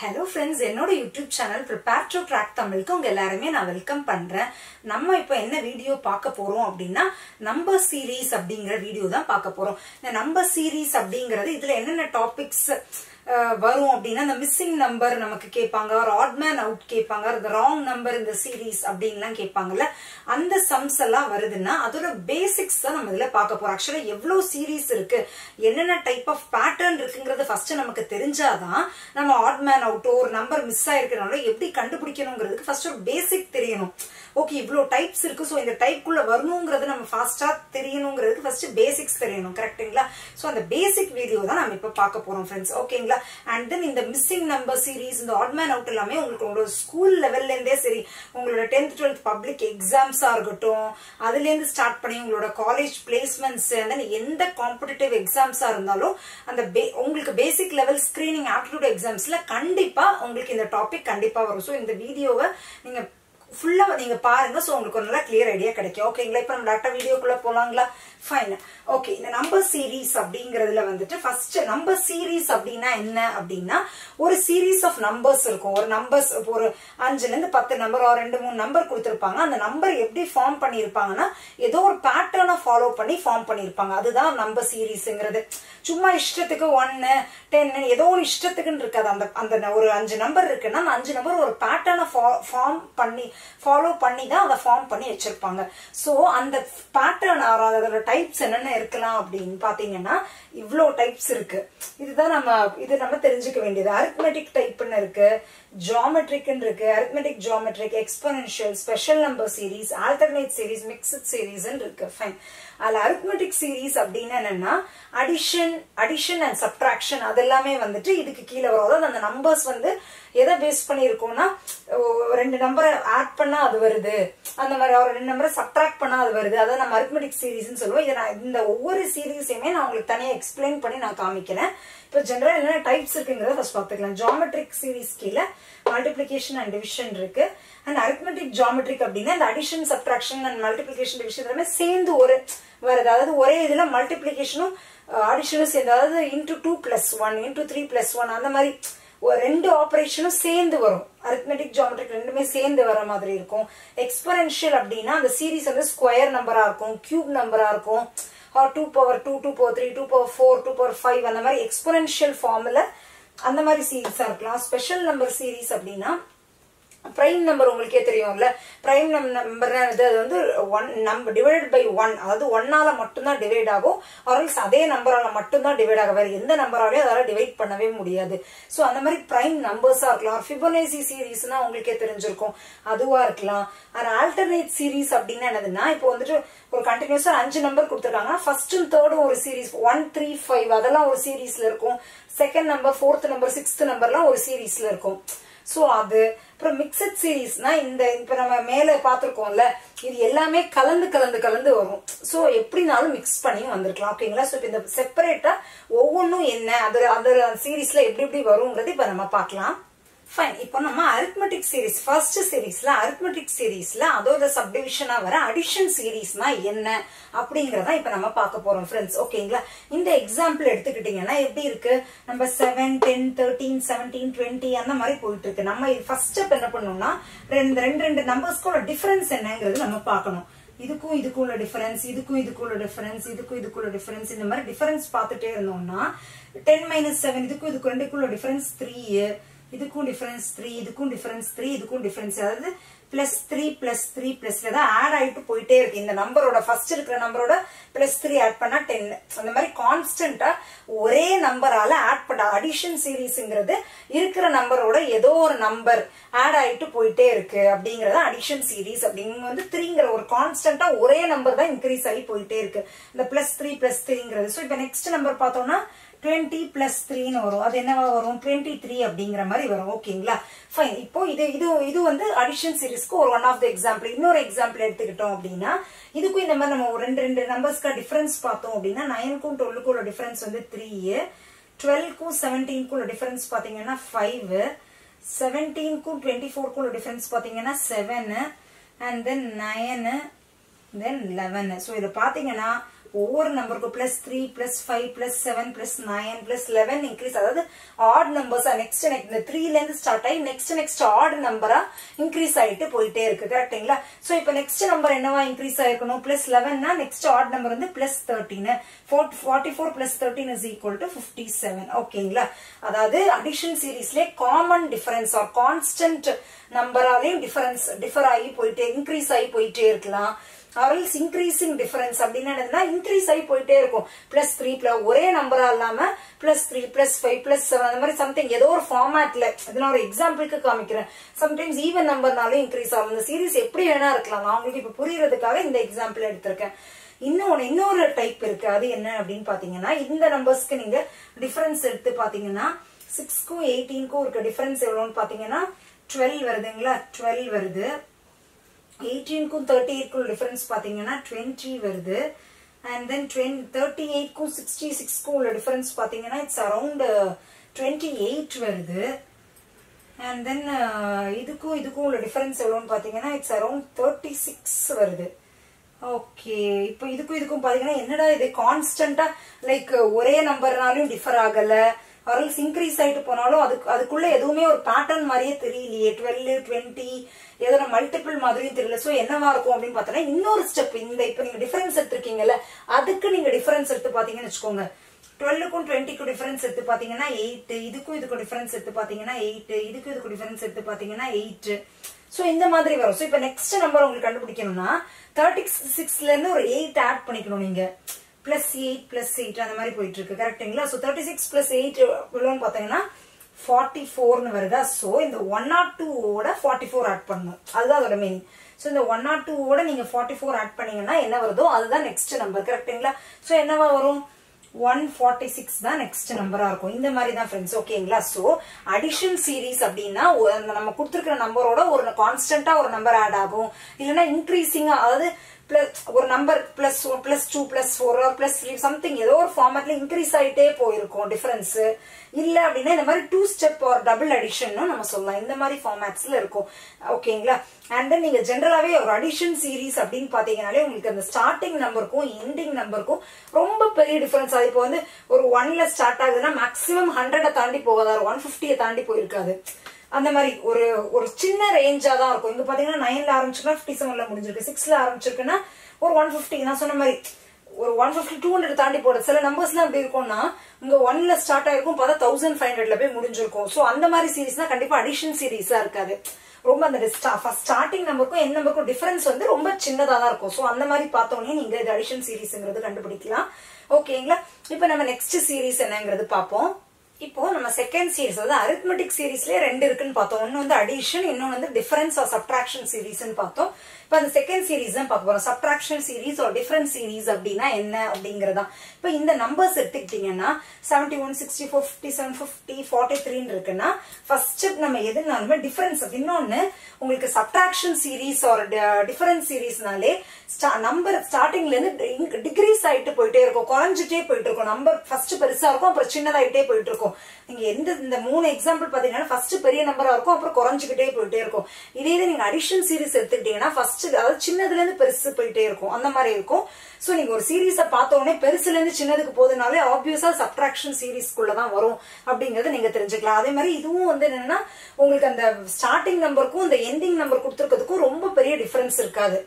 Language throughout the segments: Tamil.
ஹலோ ஃப்ரெண்ட்ஸ் என்னோட YouTube channel prepare to track தமிழுக்கு உங்க எல்லாருமே நான் வெல்கம் பண்றேன். நம்ம இப்போ என்ன வீடியோ பார்க்க போறோம் அப்படின்னா நம்பர் சீரீஸ் அப்படிங்கிற வீடியோ தான் பார்க்க போறோம். இந்த நம்பர் சீரீஸ் அப்படிங்கிறது இதுல என்னென்ன டாபிக்ஸ் வரும் அப்படின்னா இந்த மிஸ்ஸிங் நம்பர் நமக்கு கேட்பாங்க. ஒரு ஆட்மேன் அவுட் கேட்பாங்க. இந்த ராங் நம்பர் இந்த சீரீஸ் அப்படின்லாம் கேட்பாங்கல்ல. அந்த சம்ஸ் எல்லாம் வருதுன்னா அதோட பேசிக்ஸ் தான் நம்ம இதுல பார்க்க போறோம். ஆக்சுவலா எவ்வளவு சீரீஸ் இருக்கு? என்னென்ன டைப் ஆஃப் பேட்டர்ன் இருக்குங்கிறது ஃபர்ஸ்ட் நமக்கு தெரிஞ்சாதான் நம்ம ஆட்மேன் அவுட்டோ ஒரு நம்பர் மிஸ் ஆயிருக்கனால எப்படி கண்டுபிடிக்கணுங்கிறதுக்கு ஃபர்ஸ்ட் ஒரு பேசிக் தெரியணும். ஓகே இவ்வளோ டைப்ஸ் இருக்கு ஸோ இந்த டைப்குள்ள வரணுங்கிறது நம்ம ஃபாஸ்டா தெரியணுங்கிறதுக்கு ஃபர்ஸ்ட் பேசிக்ஸ் தெரியணும் கரெக்டுங்களா ஸோ அந்த பேசிக் வீடியோ தான் நம்ம இப்போ பார்க்க போறோம் ஃப்ரெண்ட்ஸ் ஓகேங்களா அண்ட் தென் இந்த மிஸ்ஸிங் நம்பர் சீரீஸ் இந்த ஆட்மேன் அவுட் எல்லாமே உங்களுக்கு உங்களோட ஸ்கூல் லெவல்ல இருந்தே சரி உங்களோட டென்த் டுவெல்த் பப்ளிக் எக்ஸாம்ஸா இருக்கட்டும் அதுல இருந்து ஸ்டார்ட் பண்ணி உங்களோட காலேஜ் பிளேஸ்மெண்ட்ஸ் தென் எந்த காம்படிட்டிவ் எக்ஸாம்ஸா இருந்தாலும் அந்த உங்களுக்கு பேசிக் லெவல் ஸ்கிரீனிங் ஆப்டிடியூட் எக்ஸாம்ஸ்ல கண்டிப்பா உங்களுக்கு இந்த டாபிக் கண்டிப்பா வரும். ஸோ இந்த வீடியோவை நீங்க ஃபுல்லா நீங்க பாருங்க ஸோ உங்களுக்கு ஒரு நல்லா கிளியர் ஐடியா கிடைக்கும். ஓகேங்களா இப்போ நம்ம டேரக்டா வீடியோக்குள்ள போகலாங்களா ஃபைன் ஓகே இந்த நம்பர் சீரீஸ் அப்படிங்கறதுல வந்துட்டு ஃபர்ஸ்ட் நம்பர் சீரீஸ் அப்படின்னா என்ன அப்படின்னா ஒரு சீரீஸ் ஆஃப் நம்பர்ஸ் இருக்கும். ஒரு நம்பர்ஸ் ஒரு அஞ்சுல இருந்து பத்து நம்பர் ஒரு ரெண்டு மூணு நம்பர் கொடுத்துருப்பாங்க. அந்த நம்பர் எப்படி ஃபார்ம் பண்ணியிருப்பாங்கன்னா ஏதோ ஒரு பேட்டர்னை ஃபாலோ பண்ணி ஃபார்ம் பண்ணியிருப்பாங்க. அதுதான் நம்பர் சீரீஸ்ங்கிறது சும்மா இஷ்டத்துக்கு ஒன்னு டென்னு ஏதோ ஒரு இஷ்டத்துக்குன்னு இருக்காது. அந்த அந்த ஒரு அஞ்சு நம்பர் இருக்குன்னா அந்த அஞ்சு நம்பர் ஒரு பேட்டர்னை ஃபார்ம் பண்ணி ஃபாலோ பண்ணி தான் அதை ஃபார்ம் பண்ணி வச்சிருப்பாங்க. ஸோ அந்த பேட்டர்ன் அதோட டைப்ஸ் என்னென்ன இருக்கலாம் அப்படின்னு பாத்தீங்கன்னா இவ்வளோ டைப்ஸ் இருக்கு. இதுதான் நம்ம இது நம்ம தெரிஞ்சுக்க வேண்டியது. அரித்மெட்டிக் டைப்னு இருக்கு ஜாமெட்ரிக்னு இருக்கு arithmetic geometric exponential special number series alternate series mixed series இருக்கு. ஃபைன் அதில் அரித்மெட்டிக் சீரீஸ் அப்படின்னு என்னன்னா அடிஷன் அடிஷன் அண்ட் சப்ட்ராக்ஷன் அதெல்லாமே வந்துட்டு இதுக்கு கீழே வரும். அதாவது அந்த நம்பர்ஸ் வந்து எதை பேஸ் பண்ணியிருக்கோம்னா ரெண்டு நம்பரை ஆட் பண்ணா அது வருது. அந்த மாதிரி ஒரு ரெண்டு நம்பரை சப்ட்ராக்ட் பண்ணா அது வருது. அதான் நம்ம அரித்மெட்டிக் சீரீஸ்னு சொல்லுவோம். இதை நான் இந்த ஒவ்வொரு சீரீஸையுமே நான் உங்களுக்கு தனியாக எக்ஸ்பிளைன் பண்ணி நான் காமிக்கிறேன். இப்போ ஜென்ரல் என்னென்ன டைப்ஸ் இருக்குங்கிறத ஃபர்ஸ்ட் பார்த்துக்கலாம். ஜாமெட்ரிக் சீரீஸ் கீழே மல்டிபிளிகேஷன் அண்ட் டிவிஷன் இருக்கு. அண்ட் அரித்மெட்டிக் ஜாமெட்ரிக் அப்படின்னா இந்த addition subtraction and multiplication division எல்லாமே சேர்ந்து ஒரு வருது அதாவது ஒரே இதில் மல்டிப்ளிகேஷனும் அடிஷனும் சேர்ந்து அதாவது into two plus one into three plus one அந்த மாதிரி ரெண்டு ஆப்ரேஷனும் சேர்ந்து வரும். அரித்மெட்டிக் ஜாமெட்ரிக் ரெண்டுமே சேர்ந்து வர மாதிரி இருக்கும். எக்ஸ்பரன்ஷியல் அப்படின்னா அந்த சீரீஸ் வந்து ஸ்கொயர் நம்பரா இருக்கும் கியூப் நம்பரா இருக்கும். Two power two two power three two power four two power five அந்த மாதிரி எக்ஸ்பரன்ஷியல் ஃபார்ம்ல அந்த மாதிரி சீரீஸா இருக்கலாம். ஸ்பெஷல் நம்பர் சீரீஸ் அப்படின்னா பிரைம் நம்பர் உங்களுக்கே தெரியும்ல? பிரைம் நம்பர் அது வந்து one number divide by one அதாவது ஒன்னால மட்டும்தான் டிவைட் ஆகும். ஆர்எல்ஸ் அதே நம்பரால மட்டும்தான் டிவைட் ஆகும் வேற எந்த நம்பராலையும் அதால டிவைட் பண்ணவே முடியாது. ஸோ அந்த மாதிரி பிரைம் நம்பர்ஸா இருக்கலாம். ஃபிபனேசி சீரீஸ்னா உங்களுக்கே தெரிஞ்சிருக்கும். அதுவா இருக்கலாம். அது ஆல்டர்னேட் சீரீஸ் அப்படின்னா என்னதுன்னா இப்போ வந்துட்டு ஒரு கண்டினியூஸா அஞ்சு நம்பர் கொடுத்துருக்காங்கன்னா ஃபர்ஸ்டும் தேர்டும் ஒரு சீரீஸ் ஒன் த்ரீ ஃபைவ் அதெல்லாம் ஒரு சீரீஸ்ல இருக்கும். Second number fourth number sixth நம்பர்லாம் ஒரு சீரீஸ்ல இருக்கும். ஸோ அது அப்புறம் மிக்சட் சீரீஸ்னா இந்த இப்போ நம்ம மேலே பார்த்துருக்கோம்ல இது எல்லாமே கலந்து கலந்து கலந்து வரும். ஸோ எப்படினாலும் மிக்ஸ் பண்ணி வந்திருக்கலாம். ஓகேங்களா ஸோ இந்த செப்பரேட்டாக ஒவ்வொன்றும் என்ன? அது அந்த சீரீஸில் எப்படி எப்படி வருங்கிறது இப்போ நம்ம பார்க்கலாம். ஃபைன் இப்போ நம்ம அரித்மெட்டிக் சீரீஸ் ஃபர்ஸ்ட் சீரீஸ்ல அரித்மெட்டிக் சீரீஸ்ல அதோட சப்டிவிஷனா வர அடிஷன் சீரீஸ்னா என்ன அப்படிங்கறத இப்ப நம்ம பார்க்க போறோம் ஃப்ரெண்ட்ஸ் ஓகேங்களா இந்த எக்ஸாம்பிள் எடுத்துக்கிட்டீங்கன்னா எப்படி இருக்கு? நம்ம seven ten thirteen seventeen twenty அந்த மாதிரி போயிட்டு இருக்கு. நம்ம இது ஃபர்ஸ்ட் ஸ்டெப் என்ன பண்ணோம்னா ரெண்டு ரெண்டு ரெண்டு நம்பர்ஸ்க்கோட டிஃபரன்ஸ் என்னங்கிறது நம்ம பார்க்கணும். இதுக்கும் இதுக்குள்ள டிஃபரன்ஸ் இதுக்கும் இதுக்குள்ள டிஃபரன்ஸ் இதுக்கும் இதுக்குள்ள டிஃபரன்ஸ் இந்த மாதிரி டிஃபரன்ஸ் பார்த்துட்டே இருந்தோம்னா டென் மைனஸ் செவன் இதுக்கும் இதுக்கு ரெண்டுக்குள்ள டிஃபரன்ஸ் த்ரீ இதுக்கும் டிஃபரன்ஸ் த்ரீ இதுக்கும் டிஃபரன்ஸ் த்ரீ இதுக்கும் டிஃபரன்ஸ் அதாவது பிளஸ் த்ரீ பிளஸ் த்ரீ பிளஸ்ல தான் ஆட் ஆயிட்டு போயிட்டே இருக்கு. இந்த நம்பரோட ஃபர்ஸ்ட் இருக்கிற நம்பரோட பிளஸ் த்ரீ ஆட் பண்ணா டென் அந்த மாதிரி கான்ஸ்டன்டா ஒரே நம்பரால ஆட் பண்ண அடிஷன் சீரீஸ்ங்கிறது இருக்கிற நம்பரோட ஏதோ ஒரு நம்பர் ஆட் ஆயிட்டு போயிட்டே இருக்கு. அப்படிங்கறத அடிஷன் சீரீஸ் அப்படிங்க வந்து த்ரீங்கிற ஒரு கான்ஸ்டன்டா ஒரே நம்பர் தான் இன்க்ரீஸ் ஆகி போயிட்டே இருக்கு. இந்த பிளஸ் த்ரீ பிளஸ் த்ரீங்கிறது ஸோ இப்போ நெக்ஸ்ட் நம்பர் பார்த்தோம்னா டுவெண்ட்டி பிளஸ் த்ரீன்னு வரும். அது என்னவா வரும்? டுவெண்ட்டி த்ரீ அப்படிங்கிற மாதிரி வரும். ஓகேங்களா ஃபைன் இப்போ இது இது இது வந்து அடிஷன் சீரீஸ்க்கு ஒரு ஒன் ஆஃப் த எக்ஸாம்பிள் இன்னொரு எக்ஸாம்பிள் எடுத்துக்கிட்டோம் அப்படின்னா இதுக்கும் இந்த மாதிரி நம்ம ஒரு ரெண்டு ரெண்டு நம்பர்ஸ்க்கு டிஃபரன்ஸ் பார்த்தோம் அப்படின்னா நைனுக்கும் டுவெல்லுக்கும் உள்ள டிஃபரன்ஸ் வந்து த்ரீ டுவெல்க்கும் செவன்டீனுக்கும் உள்ள டிஃபரன்ஸ் பார்த்தீங்கன்னா ஃபைவ் செவன்டீனுக்கும் டுவெண்ட்டி ஃபோருக்கும் உள்ள டிஃபரன்ஸ் பார்த்தீங்கன்னா seven and then nine then eleven so இதை பார்த்தீங்கன்னா ஒவ்வொரு நம்பருக்கும் plus three plus five plus seven plus nine plus eleven increase அதாவது ஆட் நம்பர்ஸா நெக்ஸ்ட் நெக்ஸ்ட் இந்த த்ரீல இருந்து ஸ்டார்ட் ஆகி நெக்ஸ்ட் நெக்ஸ்ட் ஆட் நம்பரா இன்க்ரீஸ் ஆயிட்டு போயிட்டே இருக்கு. கரெக்டுங்களா சோ இப்போ நெக்ஸ்ட் நம்பர் என்னவா இன்க்ரீஸ் ஆயிருக்கணும்? பிளஸ் லெவன்னா நெக்ஸ்ட் ஆட் நம்பர் வந்து plus thirteen forty four plus thirteen is equal to fifty seven ஓகேங்களா அதாவது அடிஷன் சீரீஸ்ல காமன் டிஃபரன்ஸ் ஆர் கான்ஸ்டன்ட் நம்பராலையும் டிஃபரன்ஸ் டிஃபர் ஆகி போயிட்டே இன்க்ரீஸ் ஆகி போயிட்டே இருக்கலாம். ஆர்எல்ஸ் இன்க்ரீசிங் டிஃபரன்ஸ் அப்படின்னு என்னதுன்னா இன்க்ரீஸ் ஆகி போயிட்டே இருக்கும். பிளஸ் த்ரீ பிளஸ் ஒரே நம்பரா இல்லாம plus three plus five plus seven அந்த மாதிரி சம்திங் ஏதோ ஒரு ஃபார்மேட்ல இது நான் ஒரு எக்ஸாம்பிளுக்கு காமிக்கிறேன். சம்டைம்ஸ் ஈவன் நம்பர்னாலும் இன்க்ரீஸ் ஆகும். இந்த சீரீஸ் எப்படி வேணா இருக்கலாம். நான் உங்களுக்கு இப்ப புரியறதுக்காக இந்த எக்ஸாம்பிள் எடுத்திருக்கேன். இன்னொன்னு இன்னொரு டைப் இருக்கு. அது என்ன அப்படின்னு பாத்தீங்கன்னா இந்த நம்பர்ஸ்க்கு நீங்க டிஃபரன்ஸ் எடுத்து பாத்தீங்கன்னா சிக்ஸ்க்கும் எயிட்டீனுக்கும் இருக்க டிஃபரன்ஸ் எவ்வளோன்னு பாத்தீங்கன்னா டுவெல் வருதுங்களா? டுவெல் வருது. எயிட்டீனுக்கும் தேர்ட்டி எயிட்க்கும் டிஃபரன்ஸ் பார்த்தீங்கன்னா டுவெண்ட்டி வருது. அண்ட் தென் டுவென் தேர்ட்டி எயிட்க்கும் சிக்ஸ்டி சிக்ஸ்க்கும் உள்ள டிஃபரன்ஸ் பார்த்தீங்கன்னா இட்ஸ் அரௌண்ட் டுவெண்ட்டி எயிட் வருது. அண்ட் தென் uh, இதுக்கும் இதுக்கும் உள்ள டிஃபரன்ஸ் எவ்வளோன்னு பார்த்தீங்கன்னா இட்ஸ் அரவுண்ட் தேர்ட்டி சிக்ஸ் வருது. ஓகே இப்போ இதுக்கும் இதுக்கும் பார்த்தீங்கன்னா என்னடா இது கான்ஸ்டண்ட்டாக லைக் ஒரே நம்பர்னாலும் டிஃபர் ஆகலை. ஆர்எல்ஸ் இன்க்ரீஸ் ஆயிட்டு போனாலும் அதுக்கு அதுக்குள்ள எதுவுமே ஒரு பேட்டர்ன் மாதிரியே தெரியலையே. டுவெல் டுவெண்ட்டி ஏதோ மல்டிபிள் மாதிரியும் தெரியல. சோ என்னவா இருக்கும் அப்படின்னு பார்த்தோன்னா இன்னொரு ஸ்டெப் இந்த இப்போ நீங்க டிஃபரன்ஸ் எடுத்திருக்கீங்கல்ல அதுக்கு நீங்க டிஃபரன்ஸ் எடுத்து பாத்தீங்கன்னு வச்சுக்கோங்க. டுவெல்லுக்கும் டுவெண்ட்டிக்கும் டிஃபரன்ஸ் எடுத்து பாத்தீங்கன்னா எயிட் இதுக்கும் இதுக்கும் டிஃபரன்ஸ் எடுத்து பாத்தீங்கன்னா எயிட் இதுக்கும் இதுக்கும் டிஃபரன்ஸ் எடுத்து பாத்தீங்கன்னா எயிட் சோ இந்த மாதிரி வரும். சோ இப்போ நெக்ஸ்ட் நம்பர் உங்களுக்கு கண்டுபிடிக்கணும்னா தேர்ட்டி சிக்ஸ்ல இருந்து ஒரு எயிட் ஆட் பண்ணிக்கணும் நீங்க. பிளஸ் எயிட் பிளஸ் எயிட் அந்த மாதிரி போயிட்டு இருக்கு கரெக்டுங்களா so thirty six plus eight எவ்வளோன்னு பார்த்தீங்கன்னா ஃபார்ட்டி ஃபோர்னு வருதா? ஸோ இந்த ஒன் நாட் டூவோட ஃபார்ட்டி ஃபோர் ஆட் பண்ணணும். அதுதான் அதோட மீனிங் ஸோ இந்த ஒன் நாட் டூவோட நீங்க ஃபார்ட்டி ஃபோர் ஆட் பண்ணீங்கன்னா என்ன வருதோ அதுதான் நெக்ஸ்ட் நம்பர் கரெக்டுங்களா ஸோ என்னவா வரும்? ஒன் ஃபார்ட்டி சிக்ஸ் தான் நெக்ஸ்ட் நம்பரா இருக்கும். இந்த மாதிரி தான் ஃப்ரெண்ட்ஸ் ஓகேங்களா சோ அடிஷன் சீரீஸ் அப்படின்னா நம்ம கொடுத்துருக்கிற நம்பரோட ஒரு கான்ஸ்டன்டா ஒரு நம்பர் ஆட் ஆகும். இல்லைன்னா இன்க்ரீசிங்கா அதாவது பிளஸ் ஒரு number plus plus two plus four plus three something ஏதோ ஒரு ஃபார்மேட்ல இன்க்ரீஸ் ஆகிட்டே போயிருக்கும் டிஃபரன்ஸ் இல்ல அப்படின்னா இந்த மாதிரி two step or double addition நம்ம சொல்லலாம். இந்த மாதிரி ஃபார்மேட்ஸ்ல இருக்கும். ஓகேங்களா அண்ட் தென் நீங்க ஜென்ரலாவே ஒரு அடிஷன் சீரீஸ் அப்படின்னு பாத்தீங்கன்னாலே உங்களுக்கு அந்த ஸ்டார்டிங் நம்பருக்கும் எண்டிங் நம்பருக்கும் ரொம்ப பெரிய டிஃபரன்ஸ் அது இப்போ வந்து ஒரு ஒன்ல ஸ்டார்ட் ஆகுதுன்னா மேக்ஸிமம் ஹண்ட்ரட தாண்டி போகாது. ஒன் பிப்டியை தாண்டி போயிருக்காது. அந்த மாதிரி ஒரு ஒரு சின்ன ரேஞ்சா தான் இருக்கும். இங்க பாத்தீங்கன்னா நைன்ல ஆரம்பிச்சிருக்கா ஃபிஃப்டி செவன்ல முடிஞ்சிருக்கு. சிக்ஸ்ல ஆரம்பிச்சிருக்குன்னா ஒரு ஒன் ஃபிஃப்டி நான் சொன்ன மாதிரி ஒரு ஒன் ஃபிஃப்டி டூ ஹண்ட்ரட் தாண்டி போடுது சில நம்பர்ஸ்லாம் எப்படி இருக்கும்னா இங்க ஒன்ல ஸ்டார்ட் ஆயிருக்கும் பார்த்தா தௌசண்ட் ஃபைவ் ஹண்ட்ரட்ல போய் முடிஞ்சிருக்கும். சோ அந்த மாதிரி சீரீஸ்னா கண்டிப்பா அடிஷன் சீரீஸா இருக்காது. ரொம்ப அந்த ஸ்டார்டிங் நம்பருக்கும் என் நம்பருக்கும் டிஃபரன்ஸ் வந்து ரொம்ப சின்னதா தான் இருக்கும். சோ அந்த மாதிரி பார்த்தோன்னே நீங்க இது அடிஷன் சீரீஸ்ங்கிறது கண்டுபிடிக்கலாம். ஓகேங்களா இப்ப நம்ம நெக்ஸ்ட் சீரீஸ் என்னங்கிறது பார்ப்போம். இப்போ நம்ம செகண்ட் சீரிஸ் அதாவது அரித்மெட்டிக் சீரீஸ்லயே ரெண்டு இருக்குன்னு பார்த்தோம். ஒன்னு வந்து அடிஷன் இன்னொன்னு வந்து டிஃபரன்ஸ் ஆர் சப்ட்ராக்ஷன் சீரீஸ்ன்னு பார்த்தோம். இப்போ அந்த செகண்ட் சீரீஸ் தான் பார்க்க போறோம். சப்ட்ராக்ஷன் சீரீஸ் ஒரு டிஃப்ரெண்ட் சீரீஸ் அப்படின்னா என்ன அப்படிங்கறதா இப்போ இந்த நம்பர்ஸ் எடுத்துக்கிட்டீங்கன்னா seventy one sixty four fifty seven fifty forty த்ரீன்னு இருக்குன்னா ஃபர்ஸ்ட் நம்ம எதுனாலுமே டிஃபரன்ஸ் இன்னொன்னு உங்களுக்கு சப்ட்ராக்ஷன் சீரீஸ் ஒரு டிஃபரன்ஸ் சீரீஸ்னாலே நம்பர் ஸ்டார்டிங்ல இருந்து டிகிரீஸ் ஆயிட்டு போயிட்டே இருக்கும். குறைஞ்சிட்டே போயிட்டு இருக்கும். நம்பர் ஃபர்ஸ்ட் பெருசா இருக்கும் அப்புறம் சின்னதாயிட்டே போயிட்டு இருக்கும். நீங்க எந்த இந்த மூணு எக்ஸாம்பிள் பாத்தீங்கன்னா ஃபர்ஸ்ட் பெரிய நம்பரா இருக்கும் அப்புறம் குறைஞ்சிக்கிட்டே போயிட்டே இருக்கும். இதே இது நீங்க அடிஷன் சீரீஸ் எடுத்துக்கிட்டீங்கன்னா ஃபர்ஸ்ட் அதாவது சின்னதுல இருந்து பெருசு போயிட்டே இருக்கும். அந்த மாதிரி இருக்கும். ஸோ நீங்க ஒரு சீரீஸை பார்த்த உடனே பெருசுல இருந்து சின்னதுக்கு போதுனாலே ஆப்வியஸா சப்ட்ராக்ஷன் சீரீஸ்க்குள்ள தான் வரும் அப்படிங்கறத நீங்க தெரிஞ்சுக்கலாம். அதே மாதிரி இதுவும் வந்து என்னன்னா உங்களுக்கு அந்த ஸ்டார்டிங் நம்பருக்கும் இந்த எண்டிங் நம்பர் கொடுத்துருக்கிறதுக்கும் ரொம்ப பெரிய டிஃபரன்ஸ் இருக்காது.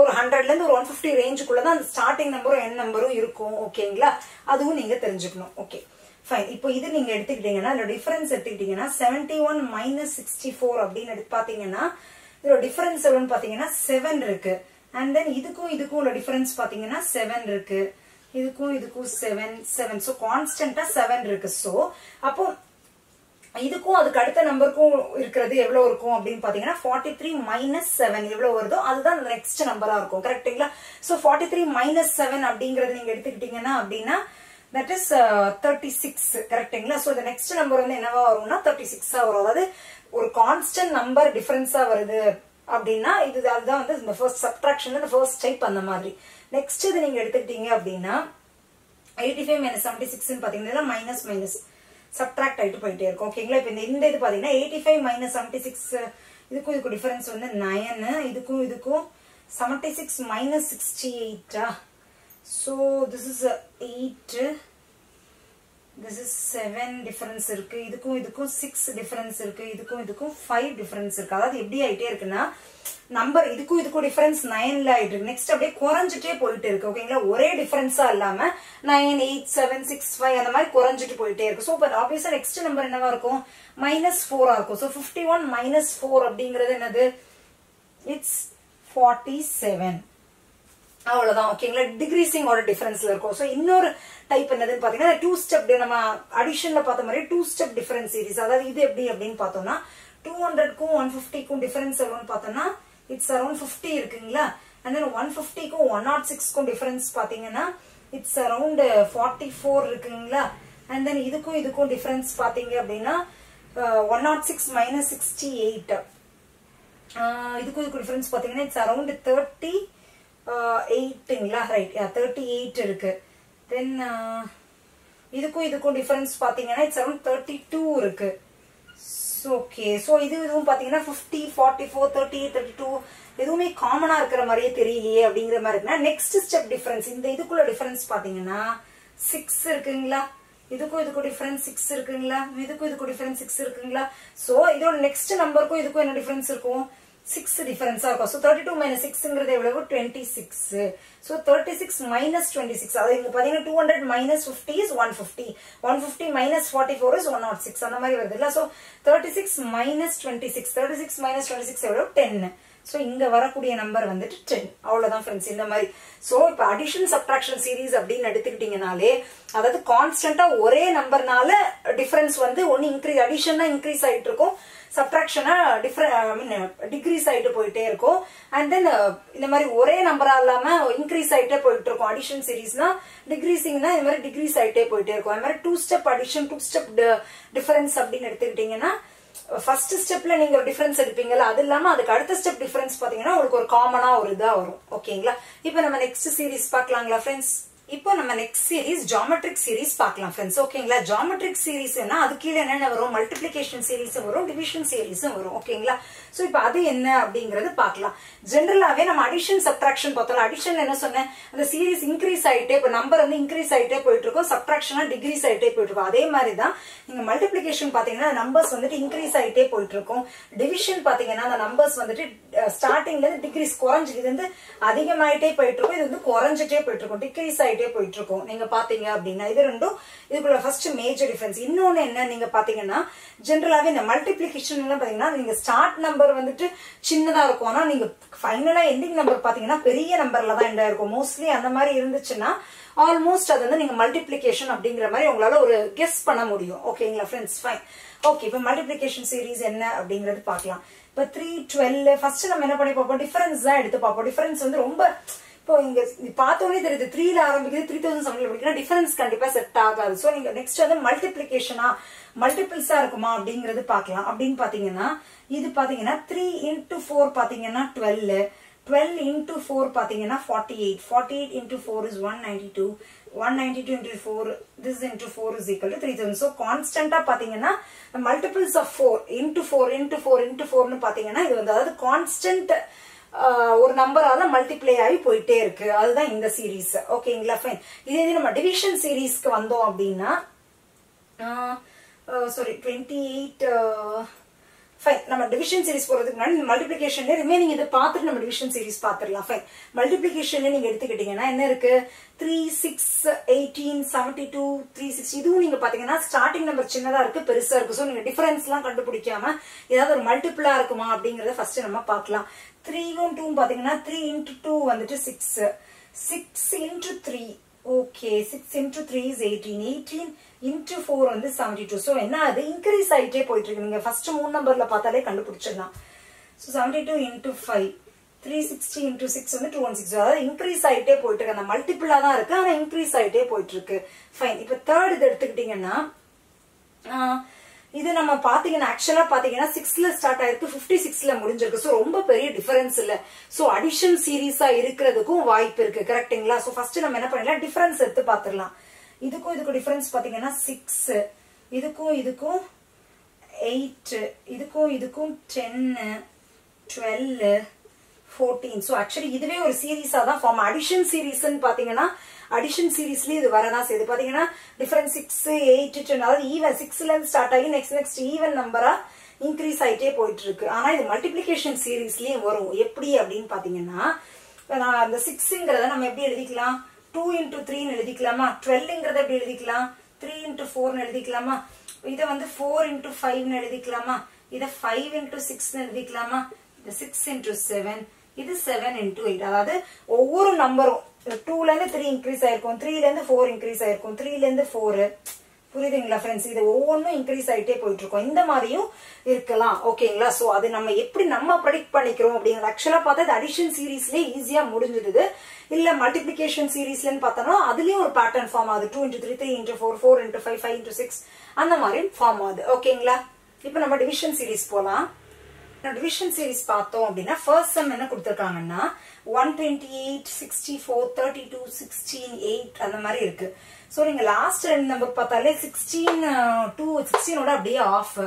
ஒரு ஹண்ட்ரட்ல இருந்து ஒரு ஒன் பிப்டி ரேஞ்சுக்குள்ள தான் அந்த ஸ்டார்டிங் நம்பரும் என் நம்பரும் இருக்கும். ஓகேங்களா அதுவும் நீங்க தெரிஞ்சுக்கணும். ஓகே ஃபைன் இப்போ இது நீங்க எடுத்துக்கிட்டீங்கன்னா இதோட டிஃபரன்ஸ் எடுத்துக்கிட்டீங்கன்னா seventy one minus sixty four அப்படின்னு எடுத்து பாத்தீங்கன்னா இதோட டிஃபரன்ஸ் எவ்வளவுன்னு பாத்தீங்கன்னா செவன் இருக்கு. அண்ட் தென் இதுக்கும் இதுக்கும் உள்ள டிஃபரன்ஸ் பாத்தீங்கன்னா செவன் இருக்கு. இதுக்கும் இதுக்கும் செவன் செவன் ஸோ கான்ஸ்டன்டா செவன் இருக்கு. ஸோ அப்போ இதுக்கும் அதுக்கு அடுத்த நம்பருக்கும் இருக்கிறது எவ்வளவு இருக்கும் அப்படின்னு பாத்தீங்கன்னா ஃபார்ட்டி த்ரீ மைனஸ் செவன் எவ்வளவு வருதோ அதுதான் நெக்ஸ்ட் நம்பரா இருக்கும். கரெக்டுங்களா so forty three minus seven அப்படிங்கறது நீங்க எடுத்துக்கிட்டீங்கன்னா அப்படின்னா தட் இஸ் தேர்ட்டி சிக்ஸ் கரெக்டுங்களா ஸோ இந்த நெக்ஸ்ட் நம்பர் வந்து என்னவா வரும்னா தேர்ட்டி சிக்ஸா வரும். அதாவது ஒரு கான்ஸ்டன்ட் நம்பர் டிஃபரன்ஸா வருது அப்படின்னா இது அதுதான் வந்து இந்த ஃபர்ஸ்ட் சப்ட்ராக்ஷன் இந்த ஃபர்ஸ்ட் டைப் அந்த மாதிரி. நெக்ஸ்ட் இது நீங்க எடுத்துக்கிட்டீங்க அப்படின்னா eighty five minus seventy six பாத்தீங்கன்னா மைனஸ் மைனஸ் சப்ட்ராக்ட் ஆயிட்டு போயிட்டே இருக்கும். ஓகேங்களா இப்போ இந்த இந்த இது பாத்தீங்கன்னா eighty five minus seventy six இதுக்கும் இதுக்கும் டிஃபரன்ஸ் வந்து நயனு இதுக்கும் இதுக்கும் seventy six minus sixty எயிட்டா so this is eight this is seven difference இருக்கு. இதுக்கும் இதுக்கும் சிக்ஸ் டிஃபரன்ஸ் இருக்கு. இதுக்கும் இதுக்கும் ஃபைவ் டிஃபரன்ஸ் இருக்கு. அதாவது எப்படி ஆயிட்டே இருக்குன்னா நம்பர் இதுக்கும் இதுக்கும் டிஃபரன்ஸ் நைன்ல ஆயிட்டு இருக்கு. நெக்ஸ்ட் அப்படியே குறைஞ்சிட்டே போயிட்டு இருக்கு. ஓகேங்களா ஒரே டிஃபரன்ஸா இல்லாம nine eight seven six five அந்த மாதிரி குறைஞ்சிட்டு போயிட்டே இருக்கு. ஸோ பட் ஆப்வியஸா நெக்ஸ்ட் நம்பர் என்னவா இருக்கும்? மைனஸ் ஃபோரா இருக்கும். So fifty one minus four அப்படிங்கிறது என்னது? இட்ஸ் ஃபார்ட்டி செவன் அவ்வளவுதான் ஓகேங்களா டிகிரீசிங்கோட டிஃபரன்ஸ்ல இருக்கும். ஸோ இன்னொரு டைப் என்னதுன்னு பாத்தீங்கன்னா டூ ஸ்டெப் நம்ம அடிஷன்ல பார்த்த மாதிரி டூ ஸ்டெப் டிஃபரன்ஸ் சீரிஸ் அதாவது இது எப்படி அப்படின்னு பார்த்தோம்னா டூ ஹண்ட்ரட்க்கும் ஒன் ஃபிஃப்டிக்கும் டிஃபரன்ஸ் எவ்வளோன்னு பார்த்தோம்னா இட்ஸ் அரௌண்ட் ஃபிஃப்டி இருக்குங்களா? அண்ட் தென் ஒன் ஃபிஃப்டிக்கும் ஒன் நாட் சிக்ஸ்க்கும் டிஃபரன்ஸ் பார்த்தீங்கன்னா இட்ஸ் அரௌண்ட் ஃபார்ட்டி ஃபோர் இருக்குங்களா? அண்ட் தென் இதுக்கும் இதுக்கும் டிஃபரன்ஸ் பார்த்தீங்க அப்படின்னா one nought six minus sixty eight இதுக்கும் இதுக்கும் டிஃபரன்ஸ் பார்த்தீங்கன்னா இட்ஸ் அரௌண்ட் தேர்ட்டி எயிட்டுங்களா ரைட் தேர்ட்டி எயிட் இருக்கு. தென் uh, இதுக்கும் இதுக்கும் டிஃபரன்ஸ் பார்த்தீங்கன்னா இட்ஸ் அரௌண்ட் தேர்ட்டி டூ இருக்கு ஓகே ஸோ இது இதுவும் பார்த்தீங்கன்னா fifty forty four thirty thirty two எதுவுமே காமனாக இருக்கிற மாதிரியே தெரியலையே அப்படிங்கிற மாதிரி இருக்குன்னா நெக்ஸ்ட் ஸ்டெப் டிஃபரன்ஸ் இந்த இதுக்குள்ள டிஃபரன்ஸ் பார்த்தீங்கன்னா சிக்ஸ் இருக்குங்களா? இதுக்கும் இதுக்கும் டிஃபரன்ஸ் சிக்ஸ் இருக்குங்களா? இதுக்கும் இதுக்கும் டிஃபரன்ஸ் சிக்ஸ் இருக்குங்களா? ஸோ இதோட நெக்ஸ்ட் நம்பருக்கும் இதுக்கும் என்ன டிஃபரன்ஸ் இருக்கும்? சிக்ஸ் டிஃபரன்ஸா இருக்கும் ஸோ தேர்ட்டி டூ மைனஸ் சிக்ஸ்ங்கிறது எவ்வளவு? Twenty six so thirty six minus twenty six அதாவது இங்க பாத்தீங்கன்னா two hundred minus fifty is one fifty one fifty minus forty four is one nought six அந்த மாதிரி வருது இல்ல? So thirty six minus twenty six thirty six minus twenty six எவ்வளவு? டென் ஸோ இங்கே வரக்கூடிய நம்பர் வந்துட்டு டென் அவ்வளவுதான் ஃப்ரெண்ட்ஸ் இந்த மாதிரி. ஸோ இப்போ அடிஷன் சப்ட்ராக்ஷன் சீரீஸ் அப்படின்னு எடுத்துக்கிட்டிங்கனாலே அதாவது கான்ஸ்டன்டா ஒரே நம்பர்னால டிஃப்ரென்ஸ் வந்து ஒன்னு இன்க்ரீஸ் அடிஷனா இன்க்ரீஸ் ஆயிட்டு இருக்கும் சப்ட்ராக்ஷனா டிஃப்ரெண்ட் ஐ மீன் டிக்ரீஸ் ஆகிட்டு போயிட்டே இருக்கும். அண்ட் தென் uh, இந்த மாதிரி ஒரே நம்பரா இல்லாம இன்க்ரீஸ் ஆகிட்டே போயிட்டு இருக்கும் அடிஷன் சீரீஸ்னா டிக்ரீசிங்னா இந்த மாதிரி டிக்ரீஸ் ஆகிட்டே போயிட்டே இருக்கும். அது மாதிரி two step addition two step difference அப்படின்னு எடுத்துக்கிட்டீங்கன்னா ஃபர்ஸ்ட் ஸ்டெப்ல நீங்க ஒரு டிஃபரன்ஸ் எடுப்பீங்கல்ல அது இல்லாம அதுக்கு அடுத்த ஸ்டெப் டிஃபரன்ஸ் பாத்தீங்கன்னா உங்களுக்கு ஒரு காமனா ஒரு இதா வரும். ஓகேங்களா இப்போ நம்ம நெக்ஸ்ட் சீரீஸ் பார்க்கலாங்களா ஃப்ரெண்ட்ஸ் இப்போ நம்ம நெக்ஸ்ட் சீரிஸ் ஜாமெட்ரிக் சீரிஸ் பார்க்கலாம் ஃப்ரெண்ட்ஸ் ஓகேங்களா ஜாமெட்ரிக் சீரிஸ்னா அது கீழே என்னென்ன வரும்? மல்டிபிளிகேஷன் சீரிஸும் வரும் டிவிஷன் சீரிஸும் வரும். ஓகேங்களா ஸோ இப்போ அது என்ன அப்படிங்கிறது பார்க்கலாம். ஜென்ரலாகவே நம்ம அடிஷன் சப்ட்ராக்ஷன் பார்த்தோம் அடிஷன் என்ன சொன்னேன்? அந்த சீரீஸ் இன்க்ரீஸ் ஆகிட்டே இப்போ நம்பர் வந்து இன்க்ரீஸ் ஆகிட்டே போயிட்டு இருக்கும் சப்ட்ராக்ஷனா டிகிரீஸ் ஆகிட்டே போயிட்டு இருக்கும் அதே மாதிரி தான் நீங்கள் மல்டிபிளிகேஷன் பார்த்தீங்கன்னா நம்பர்ஸ் வந்துட்டு இன்க்ரீஸ் ஆகிட்டே போயிட்டு இருக்கும் டிவிஷன் பார்த்தீங்கன்னா அந்த நம்பர்ஸ் வந்துட்டு ஸ்டார்டிங்லேருந்து டிகிரீஸ் குறைஞ்சு இது வந்து அதிகமாயிட்டே போயிட்டு இருக்கும் இது வந்து குறைஞ்சிட்டே போயிட்டு இருக்கும் டிக்ரீஸ் ஆகிட்டே போயிட்டு இருக்கும் நீங்கள் பார்த்தீங்க அப்படின்னா இது ரெண்டும் இதுக்குள்ள ஃபர்ஸ்ட் மேஜர் டிஃபரன்ஸ் இன்னொன்று என்ன நீங்கள் பார்த்தீங்கன்னா ஜென்ரலாகவே இந்த மல்டிபிளிகேஷன் எல்லாம் நீங்கள் ஸ்டார்ட் நம்பர் வந்துட்டு சின்னதா இருக்கும். ஆனா நீங்க ஃபைனலா எண்டிங் நம்பர் பாத்தீங்கன்னா பெரிய நம்பர்ல தான் எண்டா இருக்கும் மோஸ்ட்லி அந்த மாதிரி இருந்துச்சுன்னா ஆல்மோஸ்ட் அது வந்து நீங்க மல்டிபிளிகேஷன் அப்படிங்கிற மாதிரி உங்களால ஒரு கெஸ் பண்ண முடியும். ஓகேங்களா ஃப்ரெண்ட்ஸ் ஃபைன் ஓகே இப்போ மல்டிபிளிகேஷன் சீரீஸ் என்ன அப்படிங்கறது பார்க்கலாம் இப்போ த்ரீ டுவெல் ஃபர்ஸ்ட் நம்ம என்ன பண்ணி பார்ப்போம்? டிஃபரன்ஸ் தான் எடுத்து பார்ப்போம். டிஃபரன்ஸ் வந்து ரொம்ப இப்போ இங்க பார்த்தோன்னே தெரியுது. த்ரீல ஆரம்பிக்குது த்ரீ தௌசண்ட் செவன்ல படிக்கிற டிஃபரன்ஸ் கண்டிப்பா செட் ஆகாது. ஸோ நீங்க நெக்ஸ்ட் வந்து மல்டிபிளிகேஷனா மல்டிபிள்ஸா இருக்குமா அப்படிங்கறது பார்க்கலாம். அப்படின்னு பாத்தீங்கன்னா இது பாத்தீங்கன்னா த்ரீ இன்டூ ஃபோர் பாத்தீங்கன்னா டுவெல் டுவெல் இன்டூ ஃபோர் பாத்தீங்கன்னா forty eight forty eight into four is one ninety two one ninety two into four this into four is equal three thousand so கான்ஸ்டன்டா பாத்தீங்கன்னா multiples of four into four into four into ஃபோர்னு பாத்தீங்கன்னா இது வந்து அதாவது கான்ஸ்டன்ட் ஒரு நம்பரால மல்டிப்ளை ஆகி போயிட்டே இருக்கு. அதுதான் இந்த சீரீஸ் ஓகேங்களா ஃபைன் இதே இது நம்ம டிவிஷன் சீரீஸ்க்கு வந்தோம் அப்படின்னா சாரி டுவெண்ட்டி எயிட் ஃபைன் நம்ம டிவிஷன் சீரிஸ் போகிறதுக்கு முன்னாடி மல்டிபிளிகேஷன்ல ரிமைனிங் இதை பார்த்துட்டு நம்ம டிவிஷன் சீரிஸ் பார்த்துடலாம். ஃபைன் மல்டிபிளிகேஷன்ல நீங்க எடுத்துக்கிட்டீங்கன்னா என்ன இருக்கு? Three six eighteen seventy two three six இதுவும் நீங்க பாத்தீங்கன்னா ஸ்டார்டிங் நம்பர் சின்னதா இருக்கு பெருசா இருக்கு. ஸோ நீங்க டிஃபரன்ஸ் எல்லாம் கண்டுபிடிக்காம ஏதாவது ஒரு மல்டிபிளா இருக்குமா அப்படிங்கறத ஃபர்ஸ்ட் நம்ம பார்க்கலாம். த்ரீயும் டூ பாத்தீங்கன்னா த்ரீ இன்டூ டூ வந்துட்டு six six into three okay six into three is eighteen eighteen into four வந்து செவன்டி டூ ஸோ என்ன அது? இன்க்ரீஸ் ஆகிட்டே போயிட்டு இருக்கு நீங்க ஃபர்ஸ்ட் மூணு நம்பரில் பார்த்தாலே கண்டுபிடிச்சிடலாம். So seventy two into five three sixty into six வந்து டூ ஒன் சிக்ஸ் அதாவது இன்க்ரீஸ் ஆகிட்டே போயிட்டு இருக்கு அந்த மல்டிபிளா தான் இருக்குது ஆனால் இன்க்ரீஸ் ஆகிட்டே போயிட்டு இருக்கு ஃபைன் இப்போ தேர்ட் இது எடுத்துக்கிட்டிங்கன்னா இது நம்ம பாத்தீங்கன்னா ஆக்சுவலா பாத்தீங்கன்னா சிக்ஸ்ல ஸ்டார்ட் ஆயிருக்கு பிப்டி சிக்ஸ்ல முடிஞ்சிருக்கு. ஸோ ரொம்ப பெரிய டிஃபரன்ஸ் இல்ல. ஸோ அடிஷன் சீரீஸா இருக்கிறதுக்கும் வாய்ப்பு இருக்கு கரெக்டுங்களா ஸோ ஃபர்ஸ்ட் நம்ம என்ன பண்ணலாம்? டிஃபரன்ஸ் எடுத்து பாத்துரலாம் இதுக்கும் இதுக்கும் டிஃபரன்ஸ் பாத்தீங்கன்னா சிக்ஸ் இதுக்கும் இதுக்கும் எயிட் இதுக்கும் இதுக்கும் டென்னு டுவெல் ஃபோர்டீன் ஸோ ஆக்சுவலி இதுவே ஒரு சீரீஸா தான் ஃபார்ம் அடிஷன் சீரீஸ்ன்னு பாத்தீங்கன்னா அடிஷன் சீரீஸ்லயே இது வரதான் செய்யுது. பாத்தீங்கன்னா டிஃபரெண்ட் சிக்ஸ் எயிட் டென் அதாவது ஈவன் சிக்ஸ்ல இருந்து ஸ்டார்ட் ஆகி நெக்ஸ்ட் நெக்ஸ்ட் ஈவன் நம்பரா இன்க்ரீஸ் ஆகிட்டே போயிட்டு இருக்கு ஆனா இது மல்டிபிளிகேஷன் சீரீஸ்லயும் வரும். எப்படி அப்படின்னு பாத்தீங்கன்னா இப்ப நான் அந்த சிக்ஸுங்கிறத நம்ம எப்படி எழுதிக்கலாம்? டூ இன்டூ த்ரீன்னு எழுதிக்கலாமா? டுவெல்ங்கிறத எப்படி எழுதிக்கலாம்? த்ரீ இன்டூ ஃபோர்னு எழுதிக்கலாமா? இதை வந்து ஃபோர் இன்டூ ஃபைவ்னு எழுதிக்கலாமா? இதை ஃபைவ் இன்டூ சிக்ஸ்னு எழுதிக்கலாமா? இது சிக்ஸ் இன்டூ செவன் இது செவன் இன்டூ எயிட் அதாவது ஒவ்வொரு நம்பரும் டூல இருந்து த்ரீ இன்க்ரீஸ் ஆயிருக்கும். த்ரீல இருந்து ஃபோர் இன்க்ரீஸ் ஆயிருக்கும். த்ரீல இருந்து ஃபோர் புரியுதுங்களா ஃப்ரெண்ட்ஸ் இது ஒவ்வொன்றும் இன்க்ரீஸ் ஆகிட்டே போயிட்டு இருக்கும் இந்த மாதிரியும் இருக்கலாம். ஓகேங்களா ஸோ அது நம்ம எப்படி நம்ம ப்ரெடிக்ட் பண்ணிக்கிறோம் அப்படிங்கிறது ஆக்சுவலாக பார்த்தா இது அடிஷன் சீரீஸ்லேயே ஈஸியாக முடிஞ்சிடுது. இல்லை மல்டிபிளிகேஷன் சீரீஸ்லன்னு பார்த்தோம்னா அதுலேயும் ஒரு பேட்டர்ன் ஃபார்ம் ஆகுது. Two into three three into four four into five five into six அந்த மாதிரி ஃபார்ம் ஆகுது. ஓகேங்களா இப்போ நம்ம டிவிஷன் சீரீஸ் போகலாம் டிவிஷன் சீரிஸ் பார்த்தோம் அப்படின்னா ஃபர்ஸ்ட் சம் என்ன கொடுத்துருக்காங்கன்னா one twenty eight sixty four thirty two sixteen eight அந்த மாதிரி இருக்கு. ஸோ நீங்க லாஸ்ட் ரெண்டு நம்பர் பார்த்தாலே சிக்ஸ்டீன் டூ சிக்ஸ்டீனோட அப்படியே ஆஃப்